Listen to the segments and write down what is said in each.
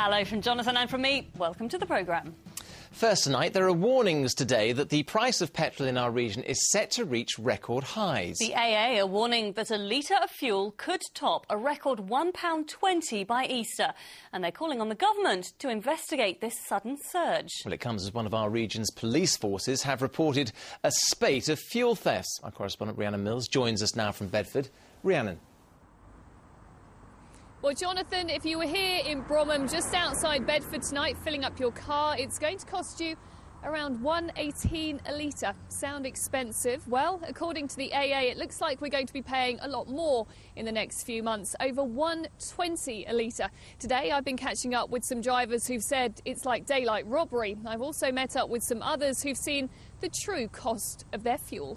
Hello from Jonathan and from me. Welcome to the programme. First tonight, there are warnings today that the price of petrol in our region is set to reach record highs. The AA are warning that a litre of fuel could top a record £1.20 by Easter, and they're calling on the government to investigate this sudden surge. Well, it comes as one of our region's police forces have reported a spate of fuel thefts. Our correspondent Rhiannon Mills joins us now from Bedford. Rhiannon. Well, Jonathan, if you were here in Bromham, just outside Bedford tonight, filling up your car, it's going to cost you around 118 a litre. Sound expensive? Well, according to the AA, it looks like we're going to be paying a lot more in the next few months, over 120 a litre. Today, I've been catching up with some drivers who've said it's like daylight robbery. I've also met up with some others who've seen the true cost of their fuel.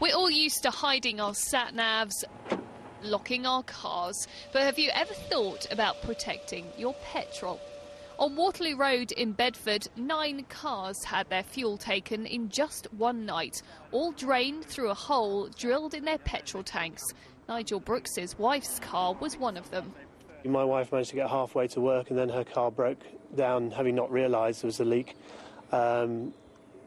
We're all used to hiding our sat navs, locking our cars, but have you ever thought about protecting your petrol? On Waterloo Road in Bedford, nine cars had their fuel taken in just one night, all drained through a hole drilled in their petrol tanks. Nigel Brooks's wife's car was one of them. My wife managed to get halfway to work and then her car broke down, having not realised there was a leak. Um,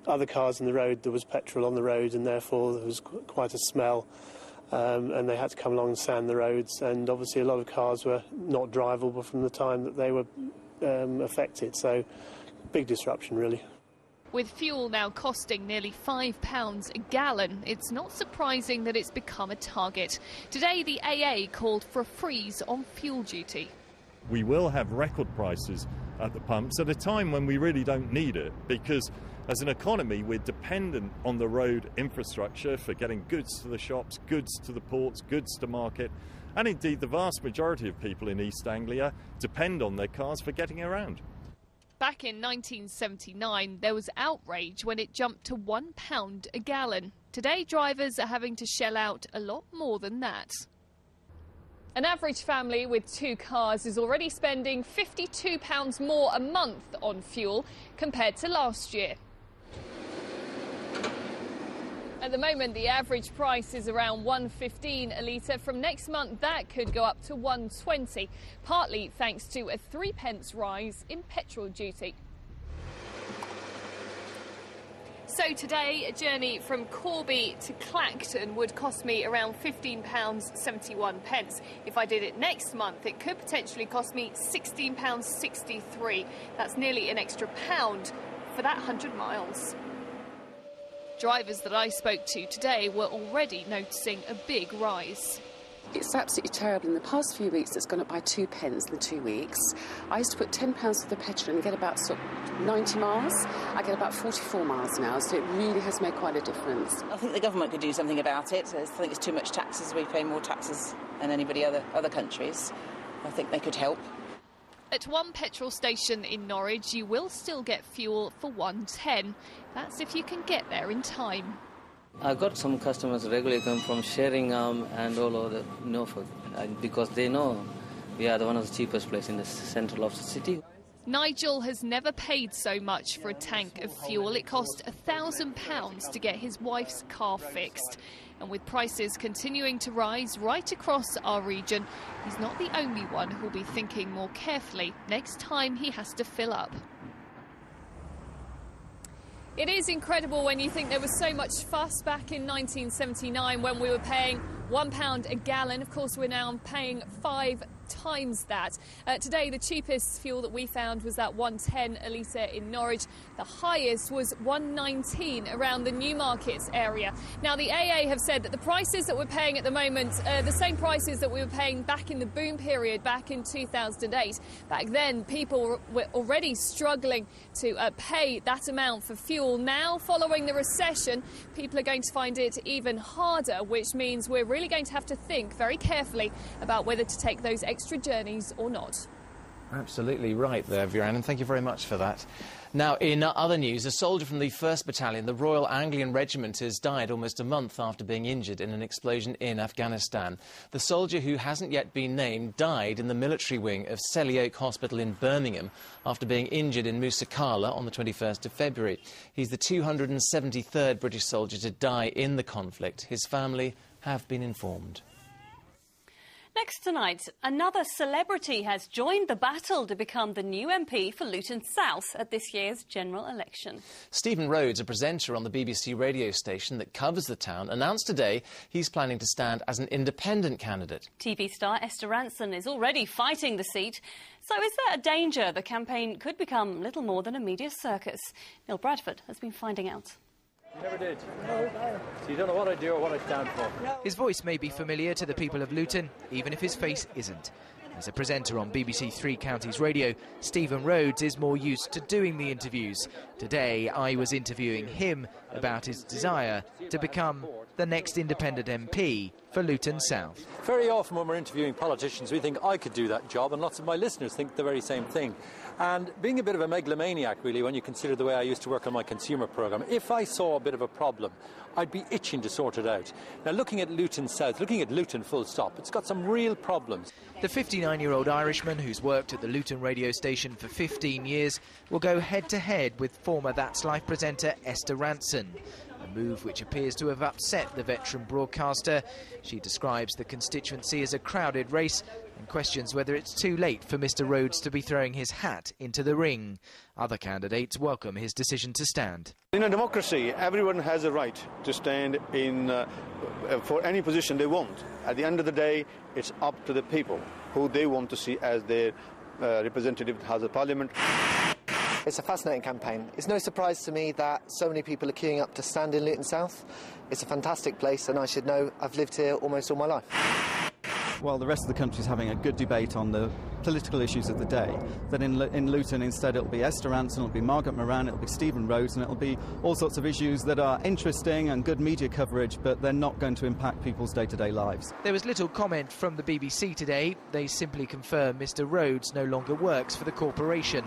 other cars in the road, there was petrol on the road, and therefore there was qu- quite a smell. Um, and they had to come along and sand the roads. And obviously, a lot of cars were not drivable from the time that they were um, affected. So, big disruption, really. With fuel now costing nearly £5 a gallon, it's not surprising that it's become a target. Today, the AA called for a freeze on fuel duty. We will have record prices at the pumps at a time when we really don't need it because as an economy we're dependent on the road infrastructure for getting goods to the shops, goods to the ports, goods to market. And indeed, the vast majority of people in East Anglia depend on their cars for getting around. Back in 1979, there was outrage when it jumped to £1 a gallon. Today, drivers are having to shell out a lot more than that. An average family with two cars is already spending £52 more a month on fuel compared to last year. At the moment, the average price is around 115 a litre. From next month, that could go up to 120, partly thanks to a three pence rise in petrol duty. So today, a journey from Corby to Clacton would cost me around £15.71. pence. If I did it next month, it could potentially cost me £16.63. That's nearly an extra pound for that 100 miles. Drivers that I spoke to today were already noticing a big rise. It's absolutely terrible. In the past few weeks, it's gone up by two pence in the two weeks. I used to put £10 for the petrol and get about sort of 90 miles. I get about 44 miles now, so it really has made quite a difference. I think the government could do something about it. I think it's too much taxes. We pay more taxes than anybody other other countries. I think they could help. At one petrol station in Norwich, you will still get fuel for 110. That's if you can get there in time. I got some customers regularly come from Sheringham and all over Norfolk and because they know we are the one of the cheapest place in the central of the city. Nigel has never paid so much for a tank of fuel. It cost £1,000 to get his wife's car fixed. And with prices continuing to rise right across our region, he's not the only one who'll be thinking more carefully next time he has to fill up. It is incredible when you think there was so much fuss back in 1979 when we were paying £1 a gallon. Of course, we're now paying five times that. Uh, today, the cheapest fuel that we found was that 110 a litre in Norwich. The highest was 119 around the Newmarket area. Now, the AA have said that the prices that we're paying at the moment are the same prices that we were paying back in the boom period back in 2008. Back then, people were already struggling to uh, pay that amount for fuel. Now, following the recession, people are going to find it even harder, which means we're really going to have to think very carefully about whether to take those extra journeys or not. Absolutely right there, Rhiannon, and thank you very much for that. Now, in other news, a soldier from the 1st Battalion, the Royal Anglian Regiment, has died almost a month after being injured in an explosion in Afghanistan. The soldier, who hasn't yet been named, died in the military wing of Selly Oak Hospital in Birmingham after being injured in Musa Qala on the 21st of February. He's the 273rd British soldier to die in the conflict. His family have been informed. Next tonight, another celebrity has joined the battle to become the new MP for Luton South at this year's general election. Stephen Rhodes, a presenter on the BBC radio station that covers the town, announced today he's planning to stand as an independent candidate. TV star Esther Rantzen is already fighting the seat. So is there a danger the campaign could become little more than a media circus? Neil Bradford has been finding out. Never did. So you don't know what I do or what I stand for. His voice may be familiar to the people of Luton, even if his face isn't. As a presenter on BBC Three Counties Radio, Stephen Rhodes is more used to doing the interviews. Today, I was interviewing him about his desire to become the next independent MP for Luton South. Very often when we're interviewing politicians, we think I could do that job, and lots of my listeners think the very same thing. And being a bit of a megalomaniac, really, when you consider the way I used to work on my consumer programme, if I saw a bit of a problem, I'd be itching to sort it out. Now, looking at Luton South, looking at Luton full stop, it's got some real problems. The 59 year old Irishman, who's worked at the Luton radio station for 15 years, will go head to head with former That's Life presenter Esther Rantzen a move which appears to have upset the veteran broadcaster. She describes the constituency as a crowded race and questions whether it's too late for Mr Rhodes to be throwing his hat into the ring. Other candidates welcome his decision to stand. In a democracy, everyone has a right to stand in uh, for any position they want. At the end of the day, it's up to the people who they want to see as their uh, representative in the House of Parliament. It's a fascinating campaign. It's no surprise to me that so many people are queuing up to stand in Luton South. It's a fantastic place, and I should know I've lived here almost all my life. While the rest of the country is having a good debate on the political issues of the day, that in, in Luton instead it'll be Esther Rantzen, it'll be Margaret Moran, it'll be Stephen Rhodes, and it'll be all sorts of issues that are interesting and good media coverage, but they're not going to impact people's day to day lives. There was little comment from the BBC today. They simply confirm Mr Rhodes no longer works for the corporation.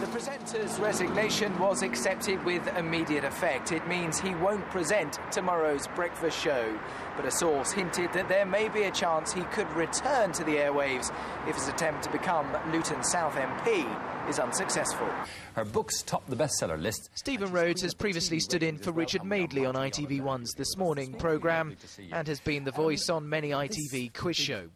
The presenter's resignation was accepted with immediate effect. It means he won't present tomorrow's breakfast show. But a source hinted that there may be a chance he could return to the airwaves if his attempt to become Luton South MP is unsuccessful. Her books top the bestseller list. Stephen Rhodes has previously stood in for Richard Madeley on ITV1's This Morning programme and has been the voice on many ITV quiz show.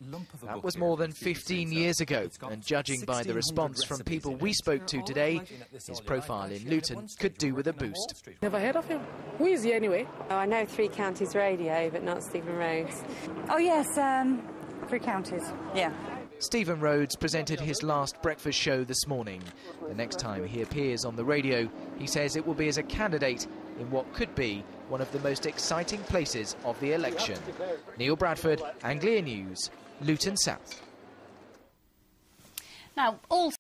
That was more than 15 years ago, and judging by the response from people we spoke to today, his profile in Luton could do with a boost. Never heard of him. Who is he anyway? Oh, I know Three Counties Radio, but not Stephen Rhodes. Oh, yes, um, Three Counties. Yeah. Stephen Rhodes presented his last breakfast show this morning. The next time he appears on the radio, he says it will be as a candidate in what could be one of the most exciting places of the election. Neil Bradford, Anglia News, Luton South. Now, all